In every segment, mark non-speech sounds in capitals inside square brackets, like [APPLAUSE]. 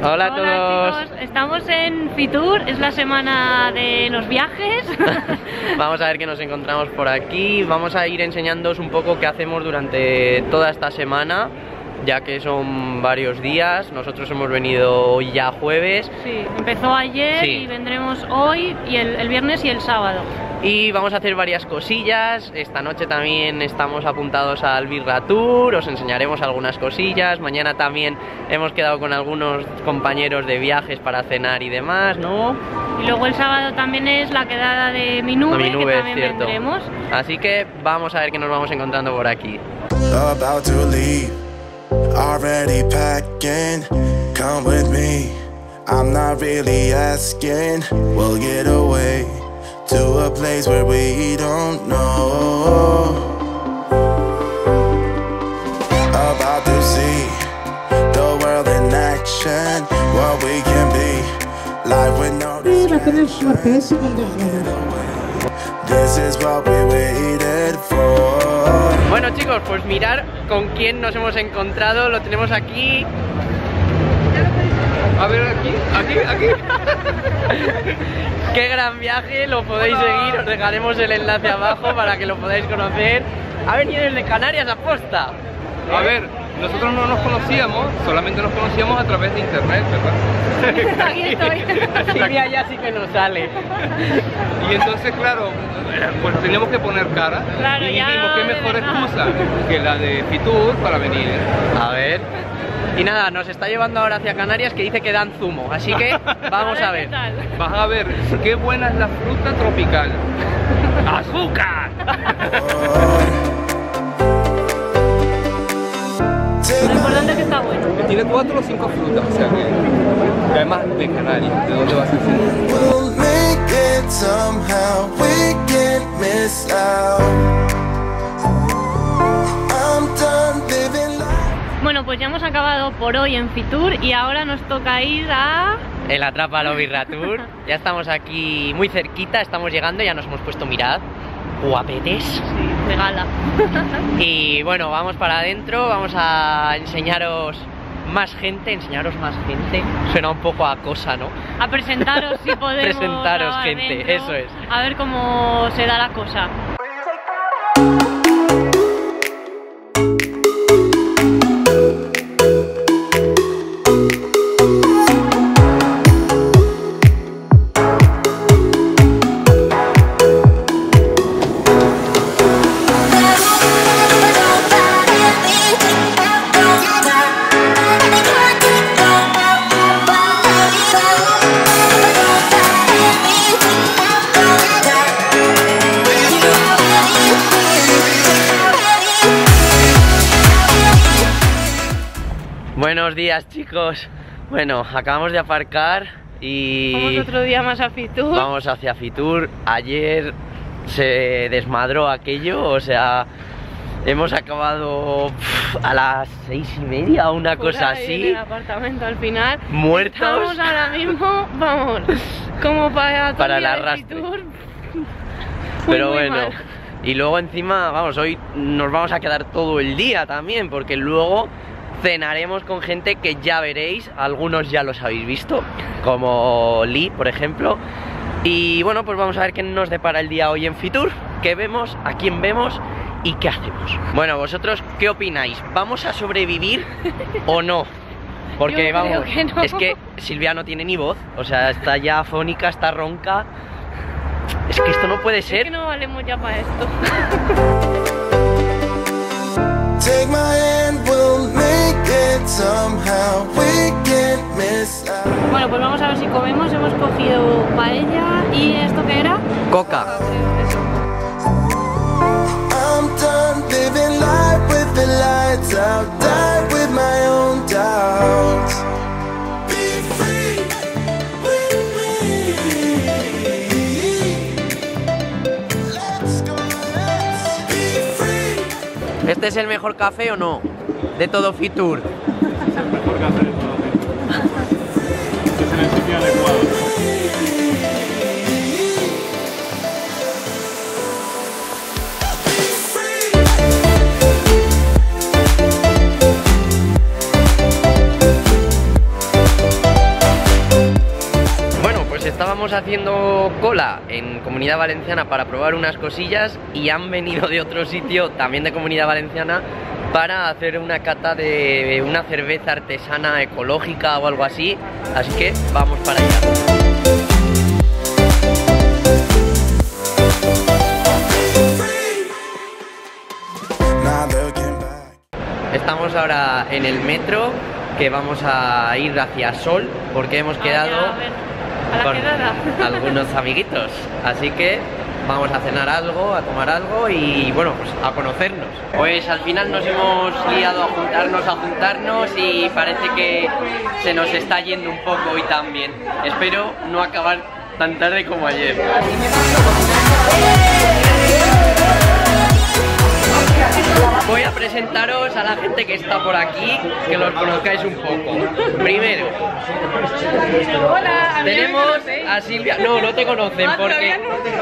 Hola a todos. chicos, estamos en Fitur, es la semana de los viajes. [LAUGHS] Vamos a ver qué nos encontramos por aquí. Vamos a ir enseñándoos un poco qué hacemos durante toda esta semana, ya que son varios días. Nosotros hemos venido hoy ya jueves sí, empezó ayer Sí. y vendremos hoy y el, el viernes y el sábado. y vamos a hacer varias cosillas. Esta noche también estamos apuntados al Birra Tour, os enseñaremos algunas cosillas. Mañana también hemos quedado con algunos compañeros de viajes para cenar y demás, ¿no? Y luego el sábado también es la quedada de mi nube, A mi nube, que es también cierto. vendremos. Así que vamos a ver qué nos vamos encontrando por aquí. about to leave. Already packing, come with me. I'm not really asking. We'll get away to a place where we don't know. About to see the world in action, what we can be. Life with no Imágenes Marqués y Contemporáneo. This is what we waited for. Bueno chicos, pues mirar con quién nos hemos encontrado, lo tenemos aquí. A ver, aquí, aquí, aquí. [LAUGHS] Qué gran viaje, lo podéis seguir, os dejaremos el enlace abajo para que lo podáis conocer. Ha venido desde Canarias a posta. A ver, nosotros no nos conocíamos, solamente nos conocíamos a través de internet, ¿verdad? [LAUGHS] Aquí estoy. Ya sí que nos sale. Y entonces, claro, pues teníamos que poner cara. Claro, y ya dijimos qué mejor excusa que la de Fitur para venir. A ver. Y nada, nos está llevando ahora hacia Canarias que dice que dan zumo, así que [LAUGHS] vamos a ver. tal. Vas a ver qué buena es la fruta tropical. [LAUGHS] ¡Azúcar! Tiene cuatro o cinco frutas, o sea que, además de Canarias, ¿de dónde vas a ser? Bueno, pues ya hemos acabado por hoy en Fitur y ahora nos toca ir a... El Atrápalo Birra Tour. Ya estamos aquí muy cerquita, estamos llegando, ya nos hemos puesto mirad. Guapetes. de gala. [LAUGHS] Y bueno, vamos para adentro, vamos a enseñaros más gente, enseñaros más gente. Suena un poco a cosa, ¿no? A presentaros si [LAUGHS] podemos. Presentaros, gente, dentro, eso es. A ver cómo se da la cosa. Días, chicos. Bueno, acabamos de aparcar y Vamos otro día más a Fitur. vamos hacia Fitur. Ayer se desmadró aquello, o sea, hemos acabado a las seis y media una Por cosa ahí En así. el apartamento al final. Muertos. Estamos ahora mismo, vamos, como para, Para arrastre. Fitur. Pero bueno. mal. Y luego encima, vamos, hoy nos vamos a quedar todo el día también, porque luego cenaremos con gente que ya veréis, algunos ya los habéis visto, como Lee, por ejemplo. Y bueno, pues vamos a ver qué nos depara el día hoy en Fitur, qué vemos, a quién vemos y qué hacemos. Bueno, vosotros, ¿qué opináis? ¿Vamos a sobrevivir o no? Porque Yo vamos, creo que no. es que Silvia no tiene ni voz, o sea, está ya afónica, está ronca. Es que esto no puede Es ser. que no valemos ya para esto. Bueno, pues vamos a ver si comemos. Hemos cogido paella y esto que era. Coca. ¿Este es el mejor café o no? De todo Fitur. todo Es el sitio adecuado. Be free. Estábamos haciendo cola en Comunidad Valenciana para probar unas cosillas y han venido de otro sitio, también de Comunidad Valenciana, para hacer una cata de una cerveza artesana ecológica o algo así. Así que vamos para allá. Estamos ahora en el metro que vamos a ir hacia Sol porque hemos quedado A ver, a la con algunos amiguitos. Así que vamos a cenar algo, a tomar algo y bueno, pues a conocernos. Pues al final nos hemos liado a juntarnos, a juntarnos y parece que se nos está yendo un poco hoy también. Espero no acabar tan tarde como ayer. La gente que está por aquí, que los conozcáis un poco. Primero, Hola, tenemos a Silvia. No, no te conocen Ah, porque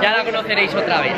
ya la conoceréis otra vez.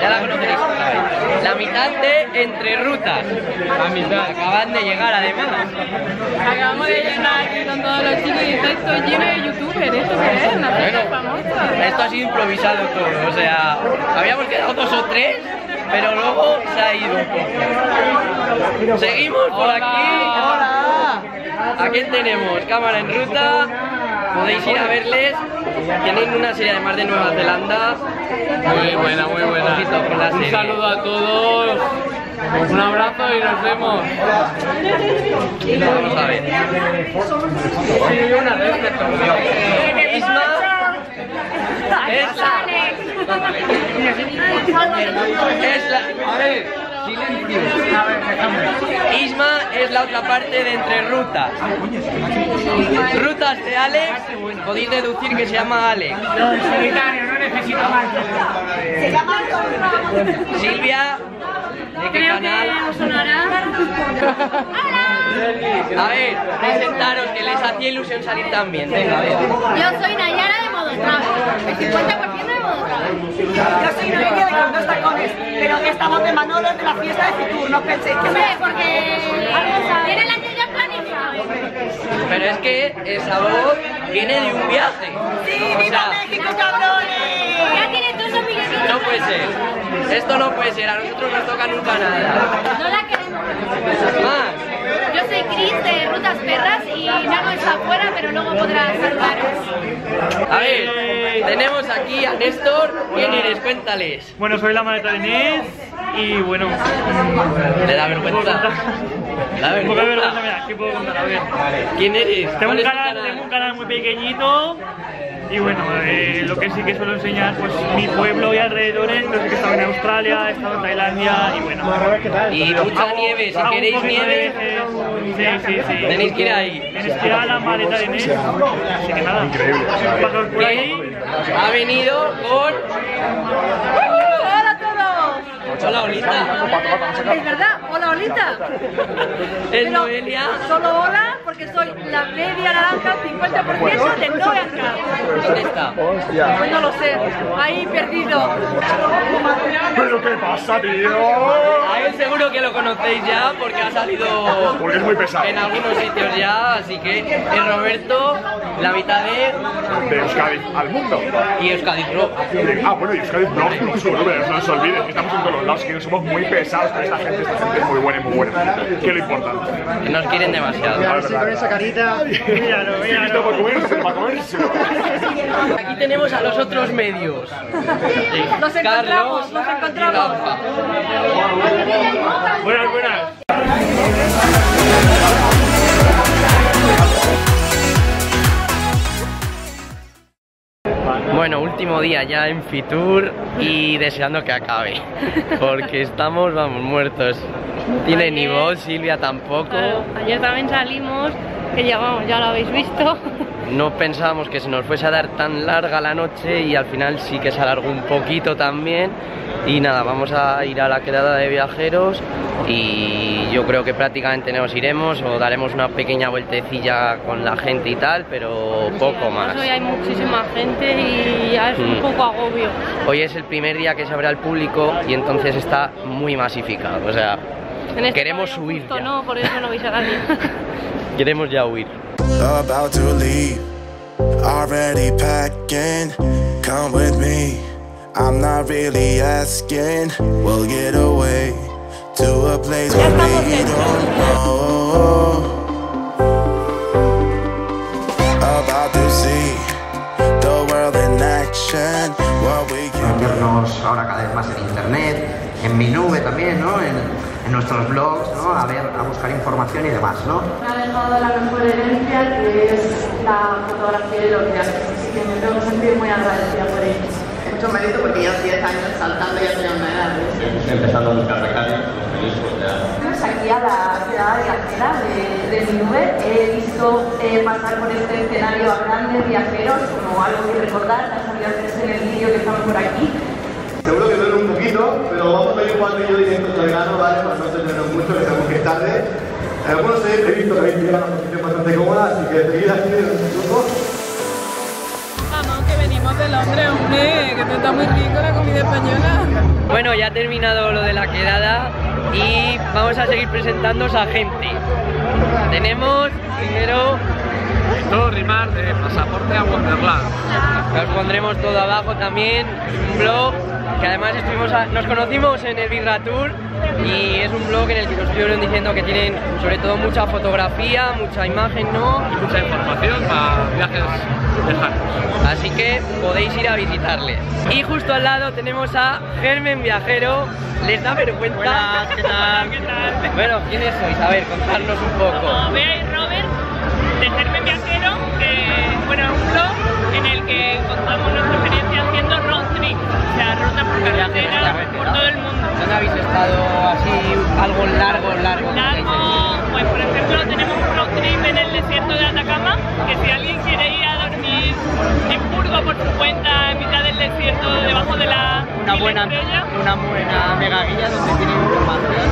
Ya la conoceréis otra vez. La mitad de Entre Rutas. La mitad. Acaban de llegar además. Acabamos de llegar con todos los chicos y está esto lleno de youtubers. ¿Esto qué es? Una Bueno, famosa. esto ha sido improvisado todo. O sea, habíamos quedado dos o tres, pero luego se ha ido un poco. Seguimos por aquí. ¿A quién tenemos? Cámara en ruta. Podéis ir a verles. Tienen una serie además de Nueva Zelanda. Muy buena, muy buena. Un saludo a todos. Un abrazo y nos vemos. Vamos a ver. una es la, a ver. Isma es la otra parte de entre rutas. Rutas de Alex, podéis deducir que se llama Alex. Silvia, ¿de qué Creo canal? que os sonará. A ver, presentaros que les hacía ilusión salir también. Venga, a ver. Yo soy Nayara de Modotravel, el 50% de Modotravel. Yo soy Noelia de Con dos tacones, pero que estamos de Manolo de la fiesta de Fitur, no penséis que me... porque tiene el año ya planificado. Pero es que esa voz viene de un viaje. ¡Sí, O viva sea, México, cabrones! Ya tiene. No puede ser. Esto no puede ser. A nosotros nos toca nunca nada. No la queremos. Más. Yo soy Cris de Rutas Perras y Nano está afuera, pero luego podrá saludaros. A ver, tenemos aquí a Néstor. ¿Quién eres? Cuéntales. Bueno, soy la maleta de Inés y bueno. Le da vergüenza. Un poco de vergüenza, vergüenza. mira, ¿qué puedo contar? A ver. ¿Quién eres? Tengo ¿Cuál un canal, tengo un canal muy pequeñito y bueno, eh, lo que sí que suelo enseñar pues mi pueblo y alrededores, no sé que he estado en Australia, he estado en Tailandia y bueno. Y mucha nieve, si queréis nieve, viajes. Sí, sí, sí. tenéis que ir ahí. Tenéis que ir a la maleta de Inés. Así que nada, pasaos por ahí. Ha venido con. ¡Hola a todos! Hola, Olita. Es verdad, hola Olita. Es Noelia. Solo hola porque soy la media naranja 50% de No Car. ¿Dónde está? Pues no lo sé, ahí perdido. ¿Pero qué pasa, tío? A él seguro que lo conocéis ya porque ha salido Porque es muy pesado. en algunos sitios ya, así que es Roberto, la mitad de De Euskadi al mundo. y Euskadi Pro. Ah, bueno, y Euskadi Blog, no nos olvides, que estamos en todos los lados, que somos muy pesados con esta gente, esta gente es muy buena y muy buena. Es lo importante. Que nos quieren demasiado. con esa carita. Míralo, Sí, listo para comérselo, para comérselo. Aquí tenemos a los otros medios. Los encontramos, los encontramos. Buenas, buenas. Bueno, último día ya en Fitur y deseando que acabe. [LAUGHS] Porque estamos, vamos, muertos. Tiene ni voz, Silvia tampoco. Claro, ayer también salimos, que ya vamos, ya lo habéis visto. [LAUGHS] No pensábamos que se nos fuese a dar tan larga la noche y al final sí que se alargó un poquito también. Y nada, vamos a ir a la quedada de viajeros y yo creo que prácticamente nos iremos o daremos una pequeña vueltecilla con la gente y tal, pero poco más. Hoy hay muchísima gente y es un Mm. poco agobio. Hoy es el primer día que se abre al público y entonces está muy masificado. O sea, En este queremos huir ya. no, por eso no veis a nadie. [LAUGHS] Queremos ya huir. About to leave. Already packing, come with me. I'm not really asking. We'll get away to a place where we don't know. About to see vernos ahora cada vez más en internet, en mi nube también, ¿no? En, en nuestros blogs, ¿no? A ver, a buscar información y demás, ¿no? Me ha dejado la mejor herencia que es la fotografía y los viajes. Así que me tengo que sentir muy agradecida por ello. Mucho mérito porque ya 10 años saltando ya tenía una edad. empezando a buscar becarios, feliz, pues aquí a la ciudad viajera de, de mi nube. He visto eh, pasar por este escenario a grandes viajeros como algo que recordar. Ha salido a hacerse en el vídeo que estamos por aquí. Seguro que poquito, pero vamos a ir y yo directos al grano, ¿vale? Para no tenernos mucho, que sabemos que es tarde. Algunos he he visto que habéis llegado a una posición bastante cómoda, así que seguid aquí en un grupo. Vamos, que venimos de Londres, hombre, que esto está muy rico la comida española. Bueno, ya ha terminado lo de la quedada y vamos a seguir presentándoos a gente. Tenemos primero Todo rimar de pasaporte a Wonderland. os pondremos todo abajo también, un blog que además estuvimos a- nos conocimos en el Birra Tour y es un blog en el que nos estuvieron diciendo que tienen sobre todo mucha fotografía, mucha imagen, ¿no? Y mucha información para viajes lejanos. Así que podéis ir a visitarles. Y justo al lado tenemos a Germen Viajero. ¿Les da vergüenza? Buenas, ¿qué tal? [LAUGHS] ¿Qué tal? Bueno, ¿quiénes sois? A ver, contadnos un poco. Y Robert, de Germen Viajero, que bueno, es un blog ¿Dónde habéis estado así algo largo, largo? Largo, pues por ejemplo tenemos un road trip en el desierto de Atacama, que si alguien quiere ir a dormir en Burgo por su cuenta en mitad del desierto, debajo de la Una buena, estrella, una buena mega guía donde tiene información.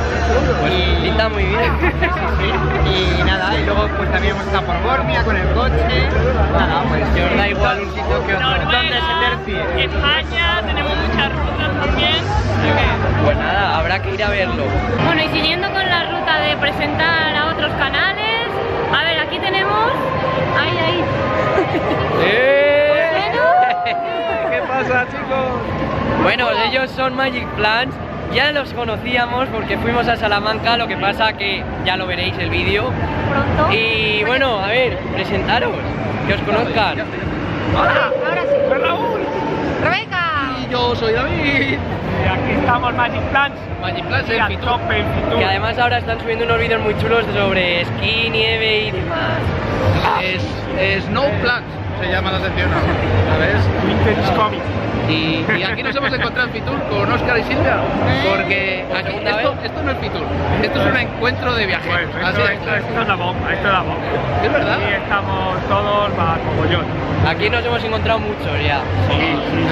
y, Pinta muy bien. [LAUGHS] y nada, y luego pues también hemos estado por Bormia con el coche. Nada, pues Que os da igual un sitio que otro. España, habrá que ir a verlo. Bueno, y siguiendo con la ruta de presentar a otros canales, a ver, aquí tenemos. Ahí, ahí. [LAUGHS] ¡Eh! [LAUGHS] ¿Qué pasa, chicos? Bueno, ellos son Magic Plants. Ya los conocíamos porque fuimos a Salamanca, lo que pasa que ya lo veréis el vídeo. Pronto. Y bueno, a ver, presentaros, que os conozcan. ¡Hola! Ahora sí. ¡Soy Raúl! Rebeca. Y yo soy David. Y aquí estamos Magic Plants. Magic Plants Y en a Fitur. tope en Fitur. Que además ahora están subiendo unos vídeos muy chulos sobre esquí, nieve y demás. Es Snow Plants, se llama la atención ahora. ¿Sabes? Winter is coming. Y, y aquí nos hemos encontrado en Fitur con Oscar y Silvia, porque ¿Por aquí, esto, esto no es Fitur, esto es un encuentro de Pues viajeros. esto, Así es. esto, esto es la bomba, esto es la bomba. Es verdad. Aquí estamos todos para mogollón. Aquí nos hemos encontrado muchos ya. Sí,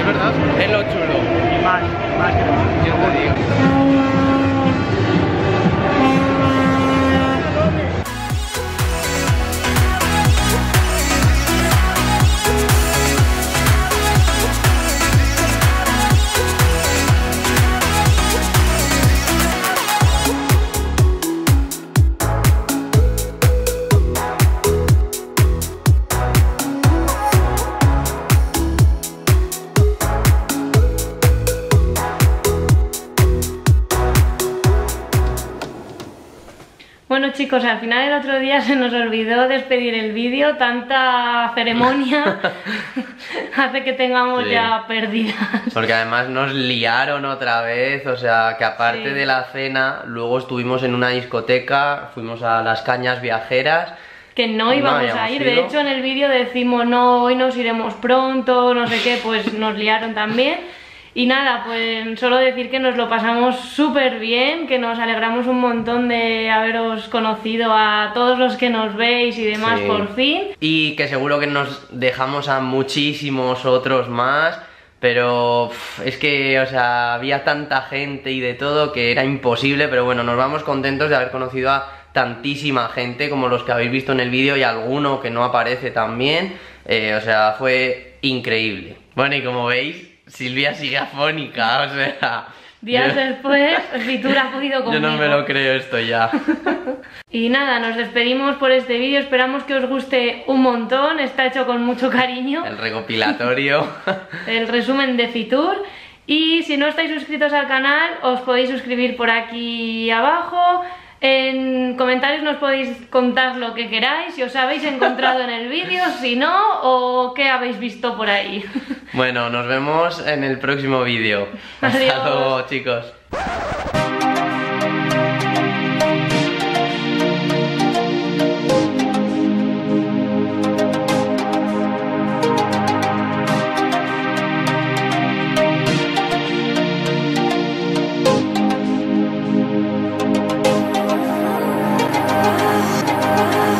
es verdad. Es lo chulo. Y más, más que Yo te digo. Chicos, al final el otro día se nos olvidó despedir el vídeo, tanta ceremonia [LAUGHS] hace que tengamos Sí. ya pérdidas. Porque además nos liaron otra vez, o sea, que aparte Sí. de la cena, luego estuvimos en una discoteca, fuimos a las cañas viajeras. Que no No íbamos habíamos a ir, ido. de hecho en el vídeo decimos no, hoy nos iremos pronto, no sé qué, pues nos liaron también. Y nada, pues solo decir que nos lo pasamos súper bien, que nos alegramos un montón de haberos conocido a todos los que nos veis y demás Sí. por fin. Y que seguro que nos dejamos a muchísimos otros más. Pero es que, o sea, había tanta gente y de todo que era imposible. Pero bueno, nos vamos contentos de haber conocido a tantísima gente como los que habéis visto en el vídeo y alguno que no aparece también. Eh, o sea, fue increíble. Bueno, y como veis, Silvia sigue afónica, o sea, Días Yo- después, Fitur ha podido [LAUGHS] Yo conmigo. no me lo creo esto ya. [LAUGHS] Y nada, nos despedimos por este vídeo, esperamos que os guste un montón, está hecho con mucho cariño, El recopilatorio. [LAUGHS] el resumen de Fitur. Y si no estáis suscritos al canal, os podéis suscribir por aquí abajo. En comentarios nos podéis contar lo que queráis, si os habéis encontrado en el vídeo, si no, o qué habéis visto por ahí. Bueno, nos vemos en el próximo vídeo. Hasta luego, chicos.